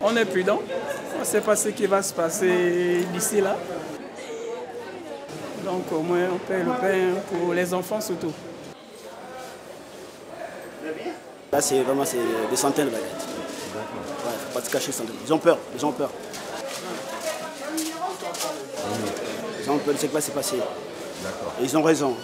On est prudent. On ne sait pas ce qui va se passer d'ici là. Donc au moins on paie le pain pour les enfants surtout. Là c'est vraiment des centaines de baguettes. Ouais, faut pas se cacher. Ils ont peur, ils ont peur. Ils ont peur de ce qui va se passer. Ils ont raison.